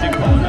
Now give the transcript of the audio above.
辛苦